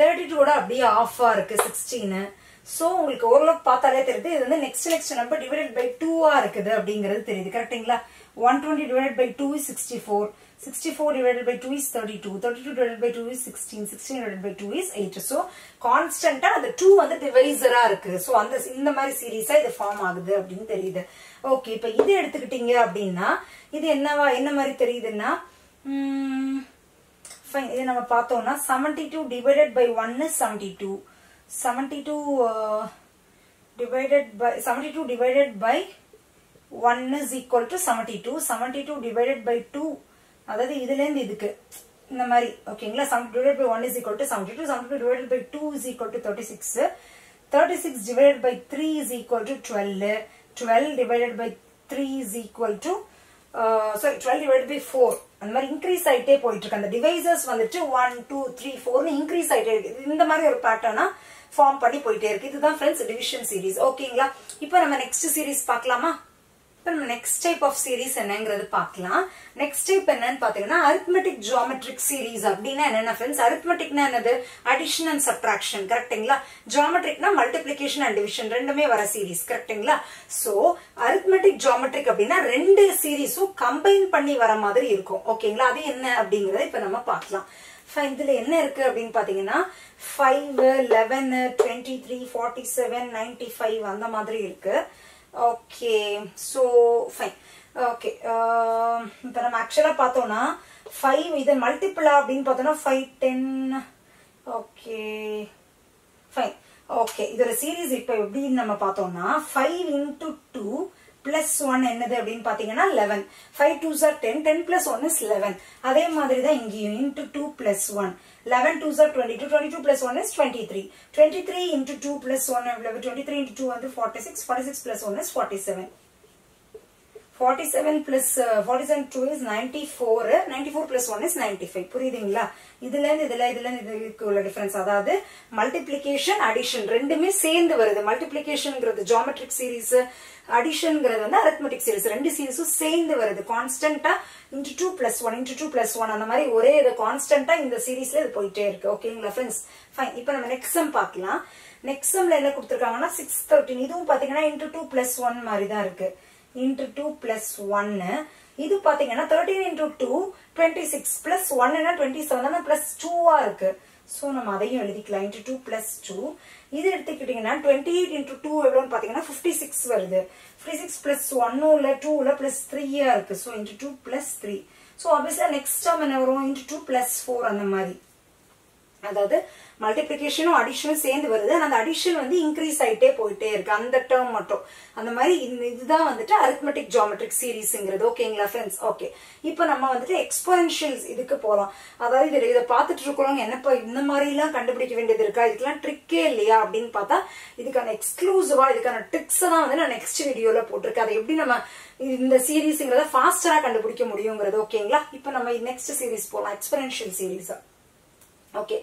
தேர்ட்டி டூட அப்படியே ஆஃபா இருக்கு சிக்ஸ்டீனு ஸோ உங்களுக்கு ஓரளவுக்கு பார்த்தாலே தெரியுது இது வந்து next next number divided by டூவா இருக்குது அப்படிங்கிறது தெரியுது. கரெக்டுங்களா one twenty divided by two sixty four 64 divided by 2 is 32. 32 divided by 2 is 16. 16 divided by 2 is 8. So, constant அந்த 2 வந்து divisor இருக்கு. So, அந்த இந்த மாதிரி சீரீஸா இது ஃபார்ம் ஆகுது அப்படின்னு தெரியுது. ஓகே இப்ப இது எடுத்துக்கிட்டீங்க அப்படின்னா இது என்னவா என்ன மாதிரி தெரியுதுன்னா ஃபைன் இது நம்ம பார்த்தோம்னா 72 divided by 1 is 72. 72 divided by 72 divided by 1 is equal to 72. 72 divided by 2 அதாவது இதுலேருந்து இதுக்கு. இந்த மாதிரி ஓகேங்களா? Seven divide by one is equal to seventy two seventy two divide by two is equal to thirty six thirty six divide by three is equal to twelve twelve divided by three is equal to sorry twelve divide by four அந்த மாதிரி இன்க்ரீஸ் ஆகிட்டே போயிட்டு இருக்கு அந்த டிவைசஸ் வந்துட்டு ஒன் டூ த்ரீ ஃபோர்னு இன்க்ரீஸ் ஆகிட்டே இருக்கு. இந்த மாதிரி ஒரு பேட்டர்னா ஃபார்ம் பண்ணி போயிட்டே இருக்கு. இதுதான் ஃப்ரெண்ட்ஸ் டிவிஷன் சீரிஸ் ஓகேங்களா? இப்போ நம்ம நெக்ஸ்ட் சீரிஸ் பார்க்கலாமா? இப்போ நம்ம நெக்ஸ்ட் டைப் ஆஃப் சீரிஸ் என்னங்கிறது பார்க்கலாம். நெக்ஸ்ட் டைப் என்னன்னு பாத்தீங்கன்னா அரித்மெட்டிக் ஜியாமெட்ரிக் சீரிஸ் அப்படின்னா என்னென்ன ஃப்ரெண்ட்ஸ் அரித்மெட்டிக்னா என்னது? அடிஷன் அண்ட் சப்ராக்ஷன் கரெக்டுங்களா ஜியாமெட்ரிக்னா மல்டிபிளிகேஷன் அண்ட் டிவிஷன் ரெண்டுமே வர சீரிஸ் கரெக்டுங்களா சோ அரித்மெட்டிக் ஜியாமெட்ரிக் அப்படின்னா ரெண்டு சீரிஸும் கம்பைன் பண்ணி வர மாதிரி இருக்கும். ஓகேங்களா அது என்ன அப்படிங்கறத இப்ப நம்ம பார்க்கலாம். இதுல என்ன இருக்கு அப்படின்னு பாத்தீங்கன்னா five eleven twenty three forty seven ninety five அந்த மாதிரி இருக்கு. ஓகே ஸோ ஃபைன் ஓகே இப்போ நம்ம ஆக்சுவலாக பார்த்தோம்னா ஃபைவ் இது மல்டிபிளா அப்படின்னு பார்த்தோம்னா five ten okay fine okay இதோட சீரீஸ் இப்போ எப்படின்னு நம்ம பார்த்தோம்னா five into two plus one என்னது அப்படின்னு பாத்தீங்கன்னா eleven five two sir ten ten plus one is eleven அதே மாதிரி தான் இங்கேயும் into two plus one eleven two sir twenty two twenty two plus one is twenty three twenty three into two plus one எவ்வளவு டுவெண்ட்டி த்ரீ இன்டூ டூ வந்து forty six forty six plus one is forty seven 47 plus uh, 47 2 is 94 94 uh, plus 1 is 95 புரியுதுங்களா? இதுல இருந்து இதுல இதுல இருந்து இதுக்கு உள்ள டிஃபரன்ஸ் அதாவது மல்டிப்ளிகேஷன் அடிஷன் ரெண்டுமே சேர்ந்து வருது. மல்டிப்ளிகேஷன்ங்கிறது ஜாமெட்ரிக் சீரிஸ் அடிஷன்ங்கிறது வந்து அரித்மெட்டிக் சீரீஸ் ரெண்டு சீரிஸும் சேர்ந்து வருது. கான்ஸ்டன்டா into two plus one into two plus one அந்த மாதிரி ஒரே இது கான்ஸ்டன்டா இந்த சீரிஸ்ல இது போயிட்டே இருக்கு. ஓகேங்களா ஃப்ரெண்ட்ஸ் ஃபைன் இப்போ நம்ம நெக்ஸ்ட் சம் பார்க்கலாம். நெக்ஸ்ட் சம்ல என்ன கொடுத்துருக்காங்கன்னா சிக்ஸ் தேர்ட்டின் இதுவும் பாத்தீங்கன்னா இன்டு டூ பிளஸ் ஒன் மாதிரி தான் இருக்கு. இன்டு டூ பிளஸ் ஒன்னு இது பாத்தீங்கன்னா thirteen into two twenty six plus ஒன்னு டுவெண்ட்டி செவன் தானே பிளஸ் டூவா இருக்கு. ஸோ நம்ம அதையும் எழுதிக்கலாம். இன்டூ டூ பிளஸ் டூ இது எடுத்துக்கிட்டிங்கன்னா டுவெண்ட்டி எயிட் இன்டூ டூ எவ்வளோன்னு பார்த்தீங்கன்னா ஃபிஃப்டி சிக்ஸ் வருது. ஃபிஃப்டி சிக்ஸ் ப்ளஸ் ஒன்னும் இல்லை டூ இல்லை பிளஸ் த்ரீயா இருக்கு. So into two plus three so ஆப்வியஸா நெக்ஸ்ட் டேர்ம் என்ன வரும்? இன்ட்டு டூ ப்ளஸ் ஃபோர் அந்த மாதிரி. அதாவது மல்டிபிளிகேஷனும் அடிஷனும் சேர்ந்து வருது. அந்த அடிஷன் வந்து இன்க்ரீஸ் ஆகிட்டே போயிட்டே இருக்கு. அந்த டேர்ம் மட்டும். அந்த மாதிரி இந்த இதுதான் வந்துட்டு அரித்மெட்டிக் ஜாமெட்ரிக் சீரீஸ்ங்கிறது ஓகேங்களா ஃப்ரெண்ட்ஸ் ஓகே இப்போ நம்ம வந்துட்டு எக்ஸ்போனன்ஷியல்ஸ் இதுக்கு போறோம். அதாவது இதில் இதை பார்த்துட்டு இருக்கிறவங்க என்னப்பா இந்த மாதிரிலாம் கண்டுபிடிக்க வேண்டியது இருக்கா? இதுக்கெல்லாம் ட்ரிக்கே இல்லையா? அப்படின்னு பார்த்தா இதுக்கான எக்ஸ்க்ளூசிவா இதுக்கான ட்ரிக்ஸ் தான் வந்து நான் நெக்ஸ்ட் வீடியோல போட்டிருக்கேன். அதை எப்படி நம்ம இந்த சீரீஸ்ங்கிறத ஃபாஸ்டரா கண்டுபிடிக்க முடியுங்கிறது. ஓகேங்களா இப்போ நம்ம நெக்ஸ்ட் சீரீஸ் போகலாம் எக்ஸ்பெரன்ஷியல் சீரீஸா ஓகே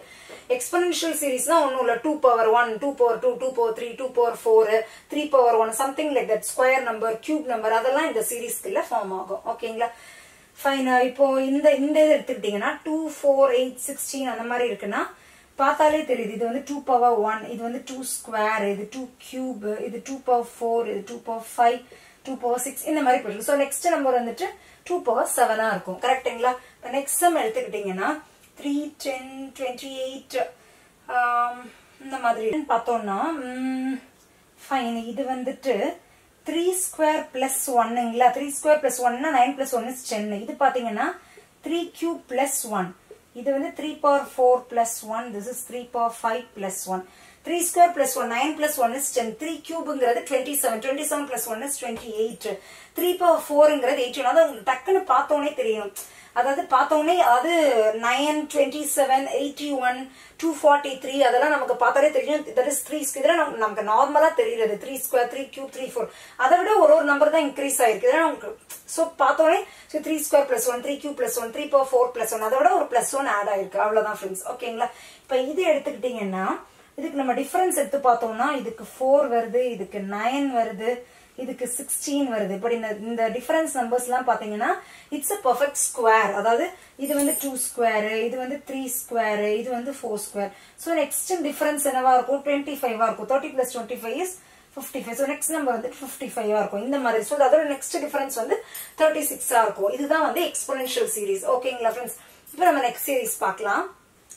எக்ஸ்பெனன்ஷியல் சீரீஸ்னா ஒன்றும் இல்லை. Two power one two power two two power three two power four three power one something like that square number cube number அதெல்லாம் இந்த சீரீஸ்க்குள்ள ஃபார்ம் ஆகும். ஓகேங்களா ஃபைன் இப்போ இந்த இந்த இது எடுத்துக்கிட்டீங்கன்னா டூ ஃபோர் எயிட் சிக்ஸ்டீன் அந்த மாதிரி இருக்குன்னா பார்த்தாலே தெரியுது. இது வந்து டூ பவர் ஒன் இது வந்து டூ ஸ்கொயர் இது டூ கியூப் இது டூ பவர் ஃபோர் இது two power five two power six இந்த மாதிரி போயிருக்கு ஸோ நெக்ஸ்ட் நம்பர் வந்துட்டு டூ பவர் செவனாக இருக்கும். கரெக்டுங்களா இப்போ நெக்ஸ்ட் சம் எடுத்துக்கிட்டீங்கன்னா த்ரீ டென் டுவெண்ட்டி எயிட் இந்த மாதிரி. பார்த்தோம்னா ஃபைன் இது வந்துட்டு த்ரீ ஸ்கொயர் பிளஸ் ஒன்னுங்களா த்ரீ ஸ்கொயர் பிளஸ் ஒன்னா nine plus one is ten இது பார்த்தீங்கன்னா த்ரீ கியூ பிளஸ் ஒன் இது வந்து three power four plus one this is three power five plus one three square plus one nine plus one is ten three கியூப்ங்கிறது twenty seven twenty seven plus one is twenty eight three power ஃபோருங்கிறது eighty one அதாவது உங்களுக்கு டக்குன்னு பார்த்தோன்னே தெரியும். அதாவது பார்த்தோன்னே அது nine twenty seven eighty one two forty three அதெல்லாம் நமக்கு பார்த்தாலே தெரியும். தட் இஸ் த்ரீ இதெல்லாம் நமக்கு நமக்கு நார்மலா தெரியுது three square three cube three four அதை விட ஒரு ஒரு நம்பர் தான் இன்க்ரீஸ் ஆயிருக்கு. இதெல்லாம் நமக்கு ஸோ பார்த்தோன்னே so three square plus one three cube plus one three power four plus one அதை விட ஒரு பிளஸ் ஒன் ஆட் ஆயிருக்கு. அவ்வளோதான் ஃப்ரெண்ட்ஸ் ஓகேங்களா இப்போ இது எடுத்துக்கிட்டீங்கன்னா இதுக்கு நம்ம டிஃபரன்ஸ் எடுத்து பார்த்தோம்னா இதுக்கு ஃபோர் வருது இதுக்கு நைன் வருது இதுக்கு சிக்ஸ்டீன் வருது. இப்படி இந்த இந்த டிஃபரன்ஸ் நம்பர்ஸ் எல்லாம் பாத்தீங்கன்னா இட்ஸ் அ பர்ஃபெக்ட் ஸ்கொயர் அதாவது இது வந்து டூ ஸ்கொயர் இது வந்து த்ரீ ஸ்கொயர் இது வந்து four square so next difference என்னவா இருக்கும்? டுவெண்ட்டி ஃபைவா இருக்கும். Thirty plus twenty five is fifty five so next number வந்து ஃபிஃப்டி ஃபைவா இருக்கும். இந்த மாதிரி. ஸோ அதோட நெக்ஸ்ட் டிஃபரன்ஸ் வந்து தேர்ட்டி சிக்ஸா இருக்கும். இதுதான் வந்து எக்ஸ்போனன்ஷியல் சீரிஸ் ஓகேங்களா ஃப்ரெண்ட்ஸ் இப்போ நம்ம நெக்ஸ்ட் சீரிஸ் பார்க்கலாம்.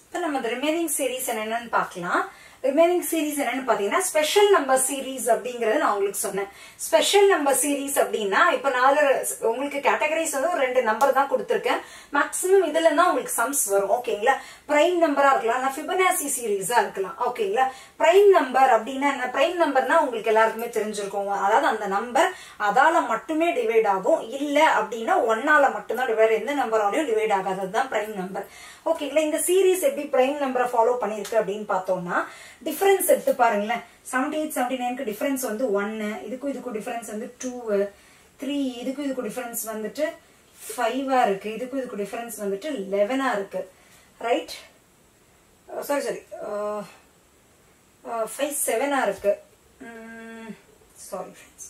இப்போ நம்ம இந்த ரிமைனிங் சீரிஸ் என்னென்னு பார்க்கலாம். ரிமைனிங் சீரிஸ் என்னன்னு பாத்தீங்கன்னா ஸ்பெஷல் நம்பர் சீரிஸ் அப்படிங்கறது நான் உங்களுக்கு சொன்னேன். ஸ்பெஷல் நம்பர் சீரிஸ் அப்படின்னா இப்ப நாலு உங்களுக்கு கேட்டகரிஸ் வந்து ஒரு ரெண்டு நம்பர் தான் கொடுத்துருக்கேன். மேக்ஸிமம் இதுல தான் உங்களுக்கு சம்ஸ் வரும் ஓகேங்களா பிரைம் நம்பரா இருக்கலாம் நான் ஃபிபனாசி சீரீஸா இருக்கலாம் ஓகேங்களா பிரைம் நம்பர் அப்படின்னா என்ன? பிரைம் நம்பர்னா உங்களுக்கு எல்லாருக்குமே தெரிஞ்சிருக்கும். அதாவது அந்த நம்பர் அதால மட்டுமே டிவைட் ஆகும். இல்ல அப்படின்னா ஒன்னால மட்டும்தான் டிவைட் எந்த நம்பராலையும் டிவைட் ஆகாது அதுதான் பிரைம் நம்பர் ஓகேங்களா இந்த சீரீஸ் எப்படி பிரைம் நம்பரை ஃபாலோ பண்ணிருக்கு அப்படின்னு பார்த்தோம்னா டிஃபரன்ஸ் எடுத்து பாருங்களேன். செவன்டி எயிட் செவன்டி நைனுக்கு டிஃபரன்ஸ் வந்து ஒன்னு இதுக்கும் இதுக்கும் டிஃபரன்ஸ் வந்து டூ த்ரீ இதுக்கும் இதுக்கும் டிஃபரன்ஸ் வந்துட்டு ஃபைவா இருக்கு. இதுக்கும் இதுக்கும் டிஃபரன்ஸ் வந்துட்டு லெவனா இருக்கு. ரைட் சாரி சாரி ஃபைவ் செவனா இருக்கு. Mm, சாரி ஃப்ரெண்ட்ஸ்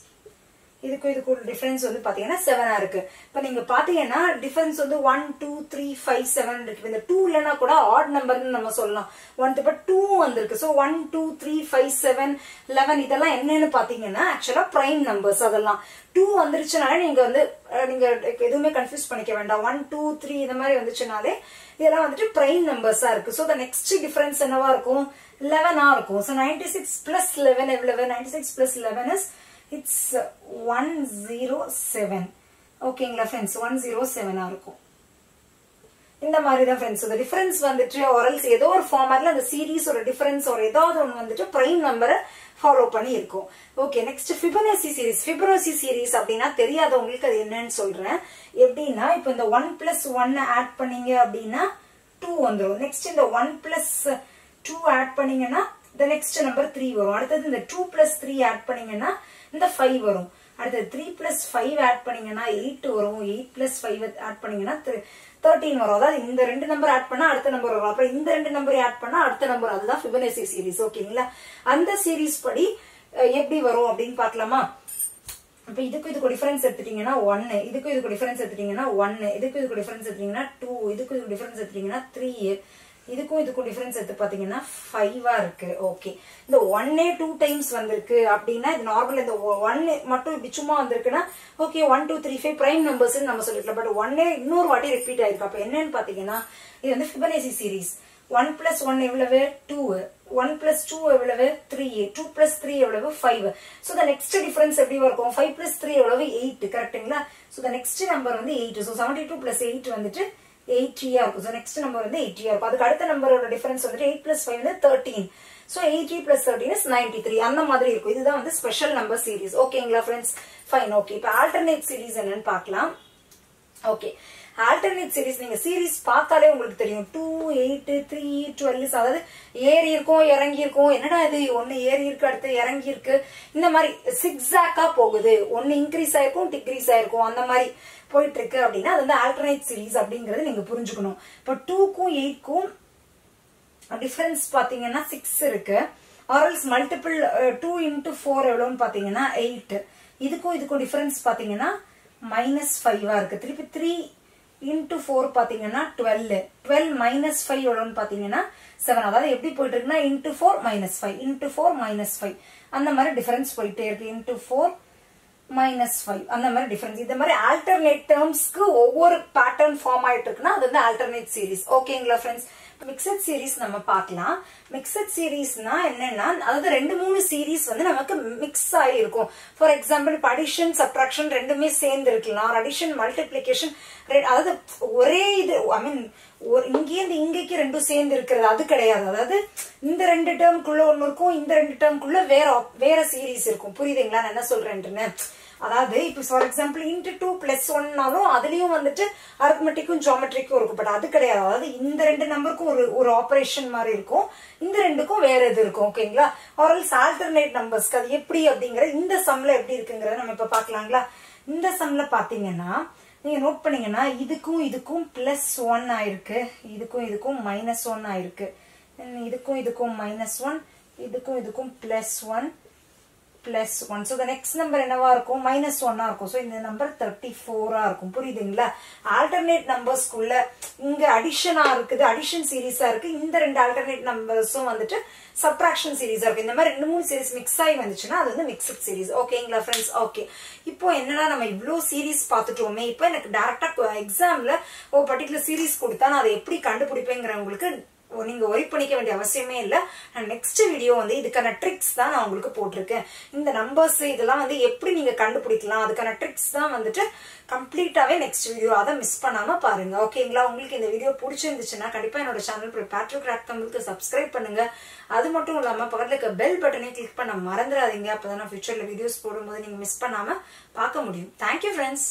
இதுக்கும் இதுக்கும் டிஃபரன்ஸ் வந்து பாத்தீங்கன்னா செவனா இருக்கு. இப்ப நீங்க பாத்தீங்கன்னா டிஃபரன்ஸ் வந்து one two three five seven இருக்கு. இந்த டூ இல்லைன்னா கூட ஆட் நம்பர்னு நம்ம சொல்லலாம். ஒன் இப்ப டூ வந்திருக்கு. So one two three five seven eleven இதெல்லாம் என்னன்னு பாத்தீங்கன்னா ஆக்சுவலா பிரைம் நம்பர்ஸ் அதெல்லாம். டூ வந்துருச்சுனாலே நீங்க வந்து நீங்க எதுவுமே கன்ஃபியூஸ் பண்ணிக்க வேண்டாம். ஒன் டூ த்ரீ இந்த மாதிரி வந்துச்சுனாலே இதெல்லாம் வந்துட்டு பிரைம் நம்பர்ஸா இருக்கு. ஸோ த நெக்ஸ்ட் டிஃபரன்ஸ் என்னவா இருக்கும்? லெவனா இருக்கும். So ninety six plus eleven எவ்வளவு? Ninety six plus eleven is it's one zero seven ஓகேங்களா ஃப்ரெண்ட்ஸ் ஒன் ஜீரோ செவனா இருக்கும். இந்த மாதிரி தான் ஃப்ரெண்ட்ஸ் இந்த டிஃபரன்ஸ் வந்துட்டு ஒரல்ஸ் ஏதோ ஒரு ஃபார்மரில் அந்த சீரீஸ் ஒரு டிஃபரன்ஸ் ஒரு ஏதாவது ஒன்று வந்துட்டு ப்ரைம் நம்பரை ஃபாலோ பண்ணி இருக்கும். Okay next Fibonacci series Fibonacci series அப்படின்னா தெரியாதவங்களுக்கு அது என்னன்னு சொல்றேன். எப்படின்னா இப்போ இந்த ஒன் பிளஸ் ஒன்னு ஆட் பண்ணீங்க அப்படின்னா டூ வந்துடும் நெக்ஸ்ட் இந்த ஒன் பிளஸ் டூ ஆட் பண்ணீங்கன்னா இந்த நெக்ஸ்ட் நம்பர் த்ரீ வரும். அடுத்தது இந்த டூ பிளஸ் த்ரீ ஆட் பண்ணீங்கன்னா இந்த ஃபைவ் வரும். அடுத்து த்ரீ பிளஸ் ஃபைவ் ஆட் பண்ணீங்கன்னா எயிட் வரும். எயிட் பிளஸ் ஃபைவ் ஆட் பண்ணீங்கன்னா தேர்ட்டீன் வரும். அதாவது இந்த ரெண்டு நம்பர் ஆட் பண்ணா அடுத்த நம்பர் வரும். அப்புறம் இந்த ரெண்டு நம்பர் ஆட் பண்ணா அடுத்த நம்பர் அதுதான் ஃபிபனசி சீரிஸ் ஓகேங்களா அந்த சீரிஸ் படி எப்படி வரும் அப்படின்னு பாக்கலாமா இப்ப இதுக்கு இதுக்கு டிஃபரன்ஸ் எடுத்துட்டீங்கன்னா ஒன்னு இதுக்கு இதுக்கு டிஃபரன்ஸ் எடுத்துட்டீங்கன்னா ஒன்னு இதுக்கு இதுக்கு டிஃபரன்ஸ் எடுத்தீங்கன்னா டூ இதுக்கு இதுக்கு டிஃபரன்ஸ் எடுத்தீங்கன்னா த்ரீ இதுக்கும் இதுக்கும் டிஃபரன்ஸ் எடுத்து பாத்தீங்கன்னா ஃபைவா இருக்கு. ஓகே இந்த ஒன்னே டூ டைம்ஸ் வந்திருக்கு அப்படின்னா இது நார்மல் இந்த ஒன் மட்டும் இப்படி சும்மா வந்திருக்குன்னா okay one two three five prime numbers நம்ம சொல்லிக்கலாம் பட் ஒன்னே இன்னொரு வாட்டி ரிப்பீட் ஆயிருக்கு. அப்ப என்னன்னு பாத்தீங்கன்னா இது வந்து Fibonacci series one plus one எவ்வளவு? டூ ஒன் பிளஸ் டூ எவ்வளவு? த்ரீ டூ பிளஸ் த்ரீ எவ்வளவு? Five so the next difference எப்படி இருக்கும் ஃபைவ் பிளஸ் த்ரீ எவ்வளவு? எயிட் கரெக்டுங்களா ஸோ த நெக்ஸ்ட் நம்பர் வந்து eight so seventy two plus eight வந்துட்டு எயிட்டியா இருக்கும் ஸோ நெக்ஸ்ட் நம்பர் வந்து எயிட்டியா இருக்கும் அதுக்கு அடுத்த நம்பரோட டிஃபரன்ஸ் வந்துட்டு எயிட் பிளஸ் ஃபைவ் வந்து thirteen so eighty plus thirteen is ninety three அந்த மாதிரி இருக்கும். இதுதான் வந்து ஸ்பெஷல் நம்பர் சீரிஸ் ஓகேங்களா ஃப்ரெண்ட்ஸ் ஃபைன் ஓகே இப்போ ஆல்டர்னேட் சீரிஸ் என்னன்னு பார்க்கலாம். ஓகே ஆல்டர்னேட் சீரிஸ் நீங்க சீரிஸ் பார்த்தாலே உங்களுக்கு தெரியும். டூ எயிட் த்ரீ டுவெல் அதாவது ஏறி இருக்கும் இறங்கி இருக்கும் என்னடா இது? ஒன்னு ஏறி இருக்கு அடுத்து இறங்கி இருக்கு இந்த மாதிரி சிக்ஸாக்கா போகுது. ஒன்னு இன்க்ரீஸ் ஆயிருக்கும் டிக்ரீஸ் ஆயிருக்கும். அந்த மாதிரி போயிட்டு இருக்கு அப்படின்னா அது வந்து ஆல்டர்னேட் சீரிஸ் அப்படிங்கறது நீங்க புரிஞ்சுக்கணும். இப்போ டூக்கும் எயிட்க்கும் டிஃபரன்ஸ் பாத்தீங்கன்னா சிக்ஸ் இருக்கு. ஆர்எல்ஸ் மல்டிபிள் டூ இன்டூ ஃபோர் எவ்வளோன்னு பாத்தீங்கன்னா எயிட் இதுக்கும் இதுக்கும் டிஃபரன்ஸ் பாத்தீங்கன்னா மைனஸ் ஃபைவா இருக்கு. திருப்பி த்ரீ இன்டூ ஃபோர் பாத்தீங்கன்னா டுவெல் டுவெல் மைனஸ் ஃபைவ் எவ்வளோன்னு பாத்தீங்கன்னா செவன் அதாவது எப்படி போயிட்டு இருக்குன்னா into four minus five into four minus five அந்த மாதிரி டிஃபரன்ஸ் போயிட்டே இருக்கு. இன்டூ ஃபோர் மைனஸ் ஃபைவ் அந்த மாதிரி டிஃபரன்ஸ் இந்த மாதிரி ஆல்டர்னேட் டேர்ம்ஸ்க்கு ஒவ்வொரு பேட்டர்ன் ஃபார்ம் ஆயிட்டு இருக்குன்னா அது வந்து ஆல்டர்னேட் சீரிஸ் ஓகேங்களா ஃப்ரெண்ட்ஸ் மிக்சட் சீரிஸ் நம்ம பார்க்கலாம். மிக்சட் சீரீஸ்னா என்னன்னா அதாவது ரெண்டு மூணு சீரீஸ் வந்து நமக்கு மிக்ஸ் ஆகிருக்கும் ஃபார் எக்ஸாம்பிள் இப்போ அடிஷன் சப்ராக்ஷன் ரெண்டுமே சேர்ந்து இருக்கலாம் அடிஷன் மல்டிப்ளிகேஷன் அதாவது ஒரே இது ஐ மீன் ஒரு இங்கேருந்து இங்கேக்கு ரெண்டும் சேர்ந்து இருக்கிறது அது கிடையாது. அதாவது இந்த ரெண்டு டேர்ம்குள்ள ஒன்று இருக்கும் இந்த ரெண்டு டேர்ம்குள்ள வேற வேற சீரீஸ் இருக்கும். புரியுதுங்களா? நான் என்ன சொல்றேன்ட்டுன்னு. அதாவது இப்போ for example into two plus ஒன்னாலும் அதுலேயும் வந்துட்டு அர்த்மெட்டிக்கும் ஜாமெட்ரிக்கும் இருக்கும் பட் அது கிடையாது. அதாவது இந்த ரெண்டு நம்பருக்கும் ஒரு ஒரு ஆப்ரேஷன் மாதிரி இருக்கும். இந்த ரெண்டுக்கும் வேற இது இருக்கும் ஓகேங்களா ஆர்எல்ஸ் ஆல்டர்னேட் நம்பர்ஸ்க்கு அது எப்படி அப்படிங்கிற இந்த சம்ல எப்படி இருக்குங்கிறத நம்ம இப்போ பார்க்கலாங்களா? இந்த சம்ல பாத்தீங்கன்னா நீங்க நோட் பண்ணீங்கன்னா இதுக்கும் இதுக்கும் பிளஸ் ஒன் ஆயிருக்கு. இதுக்கும் இதுக்கும் மைனஸ் ஒன் ஆயிருக்கு. இதுக்கும் இதுக்கும் மைனஸ் ஒன் இதுக்கும் இதுக்கும் plus one plus one so the next number என்னவா இருக்கும்? மைனஸ் ஒன்னா இருக்கும். ஸோ இந்த நம்பர் தேர்ட்டி ஃபோரா இருக்கும். புரியுதுங்களா? ஆல்டர்னேட் நம்பர்ஸ்க்குள்ள இங்க அடிஷனா இருக்குது அடிஷன் சீரீஸா இருக்கு. இந்த ரெண்டு ஆல்டர்னேட் நம்பர்ஸும் வந்துட்டு சப்ராக்ஷன் சீரீஸா இருக்கு. இந்த மாதிரி ரெண்டு மூணு சீரீஸ் மிக்ஸ் ஆகி வந்துச்சுன்னா அது வந்து மிக்சட் சீரீஸ் ஓகேங்களா ஃப்ரெண்ட்ஸ் ஓகே இப்போ என்னடா நம்ம இவ்வளோ சீரீஸ் பார்த்துட்டோமே. இப்போ எனக்கு டேரக்டா எக்ஸாம்ல ஒரு பர்டிகுலர் சீரீஸ் கொடுத்தா நான் அதை எப்படி கண்டுபிடிப்பேங்கிறவங்களுக்கு நீங்க ஒரி பண்ணிக்க வேண்டிய அவசியமே இல்லை. நான் நெக்ஸ்ட் வீடியோ வந்து இதுக்கான ட்ரிக்ஸ் தான் நான் உங்களுக்கு போட்டிருக்கேன். இந்த நம்பர்ஸ் இதெல்லாம் வந்து எப்படி நீங்க கண்டுபிடிக்கலாம்? அதுக்கான ட்ரிக்ஸ் தான் வந்துட்டு கம்ப்ளீட்டாவே நெக்ஸ்ட் வீடியோ அதை மிஸ் பண்ணாம பாருங்க. ஓகேங்களா உங்களுக்கு இந்த வீடியோ பிடிச்சிருந்துச்சுன்னா கண்டிப்பா என்னோட சேனல் பேட்ரோ கிராக் தமிழுக்கு சப்ஸ்கிரைப் பண்ணுங்க. அது மட்டும் இல்லாம பக்கத்துல இருக்க பெல் பட்டனை கிளிக் பண்ண மறந்துடாதீங்க. அப்பதான் ஃபியூச்சர்ல வீடியோஸ் போடும்போது நீங்க மிஸ் பண்ணாம பார்க்க முடியும். Thank you friends